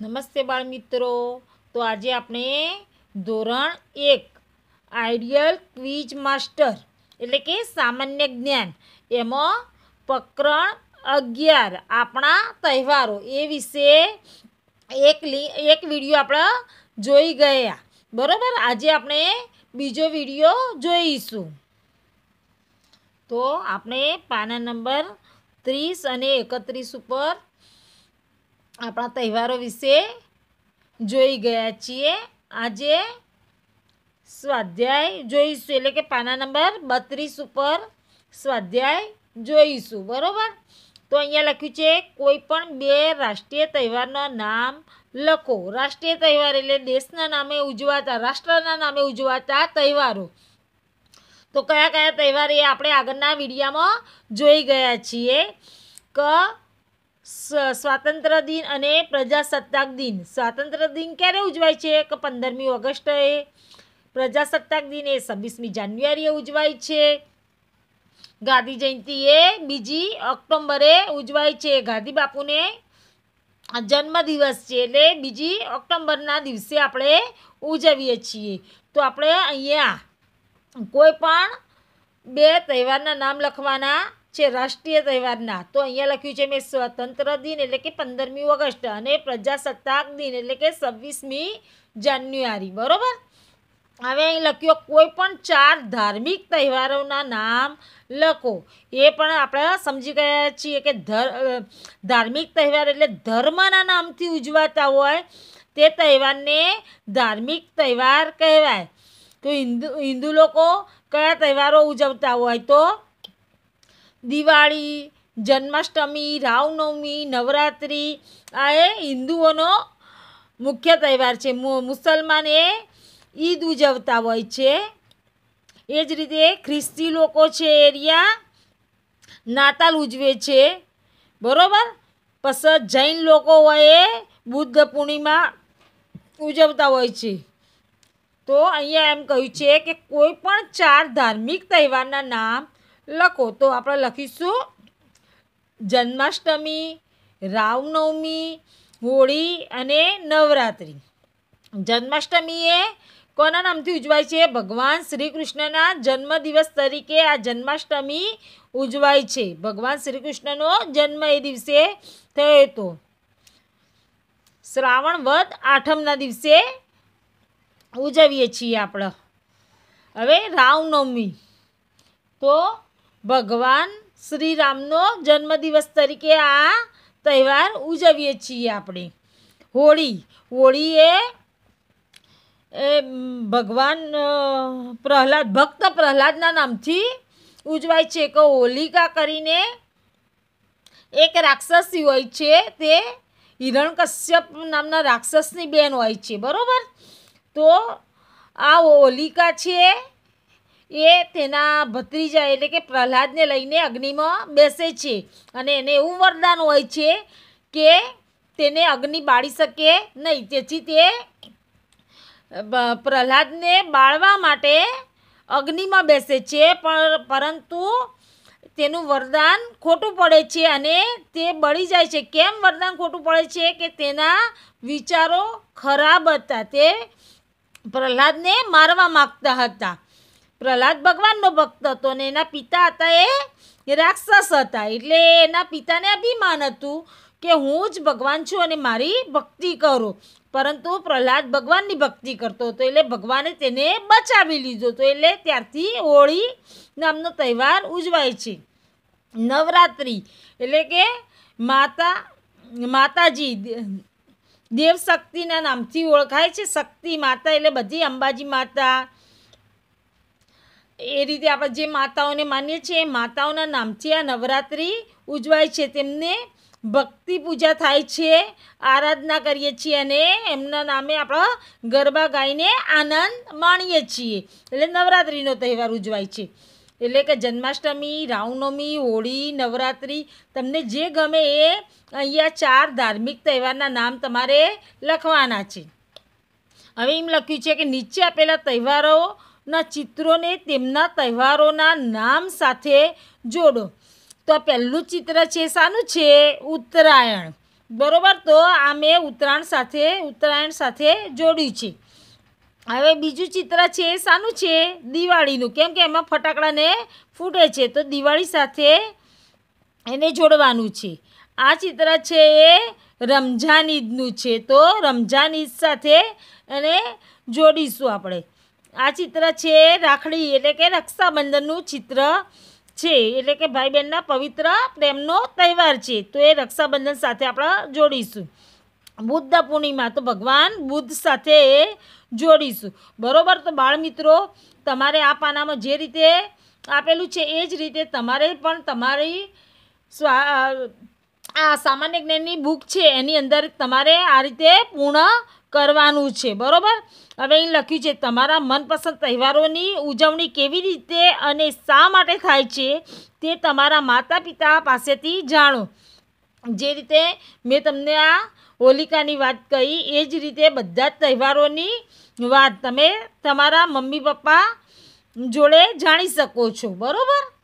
નમસ્તે બાળ મિત્રો તો આજે આપણે ધોરણ એક આઈડિયલ ક્વિઝ માસ્ટર, એટલે કે સામાન્ય જ્ઞાન. એમાં પ્રકરણ અગિયાર, આપણા તહેવારો, એ વિશે એક એક વીડિયો આપણે જોઈ ગયા. બરાબર? આજે આપણે બીજો વીડિયો જોઈશું. તો આપણે પાના નંબર ત્રીસ અને એકત્રીસ ઉપર આપણા તહેવારો વિશે જોઈ ગયા છીએ. આજે સ્વાધ્યાય જોઈશું, એટલે કે પાના નંબર બત્રીસ ઉપર સ્વાધ્યાય જોઈશું, બરાબર? તો અહીંયા લખ્યું છે, કોઈ પણ બે રાષ્ટ્રીય તહેવારના નામ લખો. રાષ્ટ્રીય તહેવાર એટલે દેશના નામે ઉજવાતા, રાષ્ટ્રના નામે ઉજવાતા તહેવારો. તો કયા કયા તહેવાર એ આપણે આગળના વિડીયામાં જોઈ ગયા છીએ. કે સ્વાતંત્ર્ય દિન અને પ્રજાસત્તાક દિન. સ્વાતંત્ર્ય દિન ક્યારે ઉજવાય છે? કે પંદરમી ઓગસ્ટે? પ્રજાસત્તાક દિન એ છવ્વીસમી જાન્યુઆરીએ ઉજવાય છે. ગાંધી જયંતિ એ બીજી ઓક્ટોબરે ઉજવાય છે. ગાંધી બાપુને જન્મદિવસ છે એટલે બીજી ઓક્ટોબરના દિવસે આપણે ઉજવીએ છીએ. તો આપણે અહીંયા કોઈ પણ બે તહેવારના નામ લખવાના છે રાષ્ટ્રીય તહેવારના, તો અહીંયા લખ્યું છે મેં સ્વતંત્ર દિન એટલે કે પંદરમી ઓગસ્ટ અને પ્રજાસત્તાક દિન એટલે કે છવ્વીસમી જાન્યુઆરી, બરાબર? હવે અહીં લખ્યો, કોઈ પણ ચાર ધાર્મિક તહેવારોના નામ લખો. એ પણ આપણે સમજી ગયા છીએ કે ધર ધાર્મિક તહેવાર એટલે ધર્મના નામથી ઉજવાતા હોય, તે તહેવારને ધાર્મિક તહેવાર કહેવાય. તો હિન્દુ હિન્દુ લોકો કયા તહેવારો ઉજવતા હોય તો દિવાળી, જન્માષ્ટમી રામનવમી નવરાત્રિ, આ એ હિન્દુઓનો મુખ્ય તહેવાર છે. મુસલમાન એ ઈદ ઉજવતા હોય છે. એ જ રીતે ખ્રિસ્તી લોકો છે એરિયા નાતાલ ઉજવે છે. બરાબર? પછી જૈન લોકો હોય બુદ્ધ પૂર્ણિમા ઉજવતા હોય છે. તો અહીંયા એમ કહ્યું છે કે કોઈ પણ ચાર ધાર્મિક તહેવારના નામ લખો. તો આપણે લખીશું. જન્માષ્ટમી રામનવમી હોળી અને નવરાત્રિ. જન્માષ્ટમી એ કોના નામથી ઉજવાય છે? ભગવાન શ્રી કૃષ્ણના જન્મદિવસ તરીકે આ જન્માષ્ટમી ઉજવાય છે. ભગવાન શ્રી કૃષ્ણનો જન્મ એ દિવસે થયો હતો. શ્રાવણ વદ આઠમના દિવસે ઉજવીએ છીએ આપણે. હવે રામનવમી તો ભગવાન શ્રી રામનો જન્મદિવસ તરીકે આ તહેવાર ઉજવીએ છીએ આપણે. હોળી હોળી એ ભગવાન પ્રહલાદ, ભક્ત પ્રહલાદના નામથી ઉજવાય છે. કે હોલિકા કરીને એક રાક્ષસી હોય છે, તે હિરણકશ્યપ નામના રાક્ષસની બેન હોય છે. બરાબર? તો આ હોલિકા છે એ તેના ભત્રીજા એટલે કે પ્રહલાદને લઈને અગ્નિમાં બેસે છે. અને એને એવું વરદાન હોય છે કે તેને અગ્નિ બાળી શકે નહીં. તેથી તે પ્રહલાદને બાળવા માટે અગ્નિમાં બેસે છે. પણ પરંતુ તેનું વરદાન ખોટું પડે છે અને તે બળી જાય છે. કેમ વરદાન ખોટું પડે છે કે તેના વિચારો ખરાબ હતા. તે પ્રહલાદને મારવા માગતા હતા. પ્રહલાદ ભગવાનનો ભક્ત હતો ને એના પિતા હતા એ રાક્ષસ હતા. એટલે એના પિતાને અભિમાન હતું કે હું જ ભગવાન છું અને મારી ભક્તિ કરો. પરંતુ પ્રહલાદ ભગવાનની ભક્તિ કરતો હતો એટલે ભગવાને તેને બચાવી લીધો હતો. એટલે ત્યારથી હોળી નામનો તહેવાર ઉજવાય છે. નવરાત્રિ એટલે કે માતા, માતાજી દેવશક્તિના નામથી ઓળખાય છે. શક્તિ માતા એટલે બધી અંબાજી માતા એ રીતે આપણે જે માતાઓને માનીએ છીએ, એ માતાઓના નામથી આ નવરાત્રિ ઉજવાય છે. તેમને ભક્તિ પૂજા થાય છે, આરાધના કરીએ છીએ અને એમના નામે આપણે ગરબા ગાઈને આનંદ માણીએ છીએ. એટલે નવરાત્રિનો તહેવાર ઉજવાય છે. એટલે કે જન્માષ્ટમી રામનવમી હોળી, નવરાત્રિ, તમને જે ગમે એ અહીંયા ચાર ધાર્મિક તહેવારના નામ તમારે લખવાના છે. હવે એમ લખ્યું છે કે નીચે આપેલા તહેવારોના ચિત્રોને તેમના તહેવારોના નામ સાથે જોડો. તો પહેલું ચિત્ર છે, શાનું છે ઉત્તરાયણ. બરોબર? તો આ મેં ઉત્તરાયણ સાથે ઉત્તરાયણ સાથે જોડ્યું છે. હવે બીજું ચિત્ર છે એ શાનું છે દિવાળીનું. કેમ કે એમાં ફટાકડાને ફૂટે છે, તો દિવાળી સાથે એને જોડવાનું છે. આ ચિત્ર છે એ રમઝાન ઈદનું છે. તો રમઝાન ઈદ સાથે એને જોડીશું આપણે. આ ચિત્ર છે રાખડી એટલે કે રક્ષાબંધનનું ચિત્ર છે. એટલે કે ભાઈ બહેનના પવિત્ર પ્રેમનો તહેવાર છે. તો એ રક્ષાબંધન સાથે આપણે જોડીશું. બુદ્ધ પૂર્ણિમા તો ભગવાન બુદ્ધ સાથે જોડીશું. બરોબર? તો બાળ મિત્રો તમારે આ પાનામાં જે રીતે આપેલું છે એ જ રીતે તમારે પણ તમારી સ્વા આ સામાન્ય જ્ઞાનની બુક છે એની અંદર તમારે આ રીતે પૂર્ણ કરવાનું છે, બરોબર? હવે અહીં લખ્યું છે, તમારા મનપસંદ તહેવારોની ઉજવણી કેવી રીતે અને શા માટે થાય છે, તે તમારા માતા પિતા પાસેથી જાણો. જે રીતે મેં તમને આ હોલિકાની વાત કહી, એ જ રીતે બધા જ તહેવારોની વાત તમે તમારા મમ્મી પપ્પા જોડે જાણી શકો છો, બરાબર?